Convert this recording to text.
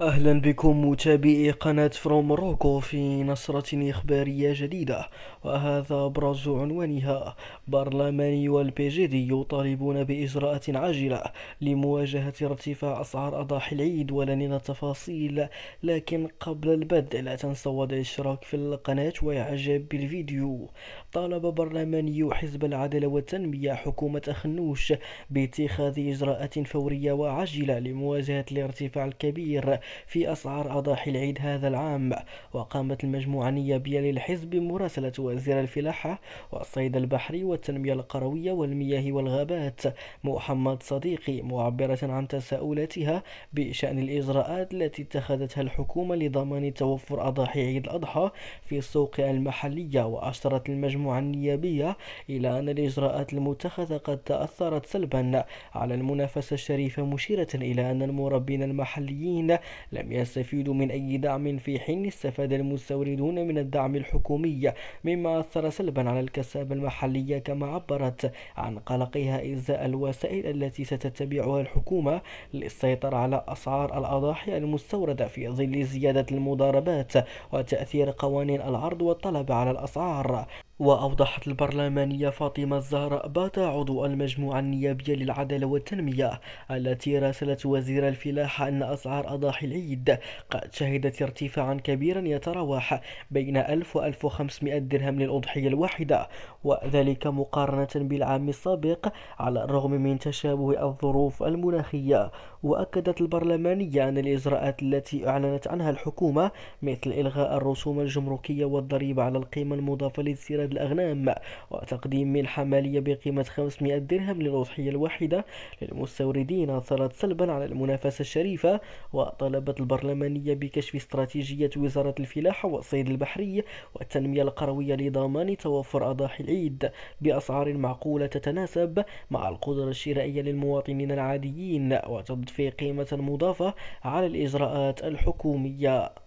أهلا بكم متابعي قناة فروم موروكو في نشرة إخبارية جديدة وهذا أبرز عنوانها. برلماني والبيجيدي يطالبون بإجراءات عاجلة لمواجهة ارتفاع أسعار أضاحي العيد ولن التفاصيل لكن قبل البدء لا تنسوا الاشتراك في القناة وإعجاب بالفيديو. طالب برلماني حزب العدالة والتنمية حكومة أخنوش باتخاذ إجراءات فورية وعاجلة لمواجهة الارتفاع الكبير في أسعار أضاحي العيد هذا العام. وقامت المجموعة النيابية للحزب بمراسلة وزير الفلاحة والصيد البحري والتنمية القروية والمياه والغابات محمد صديقي معبرة عن تساؤلاتها بشأن الإجراءات التي اتخذتها الحكومة لضمان توفر أضاحي عيد الأضحى في السوق المحلية. وأشارت المجموعة النيابية إلى أن الإجراءات المتخذة قد تأثرت سلبا على المنافسة الشريفة مشيرة إلى أن المربين المحليين لم يستفيدوا من أي دعم في حين استفاد المستوردون من الدعم الحكومي مما أثر سلبا على الكساب المحلية كما عبرت عن قلقها إزاء الوسائل التي ستتبعها الحكومة للسيطرة على أسعار الأضاحي المستوردة في ظل زيادة المضاربات وتأثير قوانين العرض والطلب على الأسعار. وأوضحت البرلمانية فاطمة الزهراء باتا عضو المجموعة النيابية للعدالة والتنمية التي راسلت وزير الفلاحة أن أسعار أضاحي العيد. قد شهدت ارتفاعا كبيرا يتراوح بين 1000 و 1500 درهم للأضحية الواحدة وذلك مقارنة بالعام السابق على الرغم من تشابه الظروف المناخية. وأكدت البرلمانية أن الإجراءات التي أعلنت عنها الحكومة مثل إلغاء الرسوم الجمركية والضريبة على القيمة المضافة لاستيراد الأغنام وتقديم منحة مالية بقيمة 500 درهم للأضحية الواحدة للمستوردين. أثرت سلبا على المنافسة الشريفة وطلبت البرلمانية بكشف استراتيجية وزارة الفلاحة والصيد البحري والتنمية القروية لضمان توفر أضاحي العيد بأسعار معقولة تتناسب مع القدرة الشرائية للمواطنين العاديين وتضفي قيمة مضافة على الإجراءات الحكومية.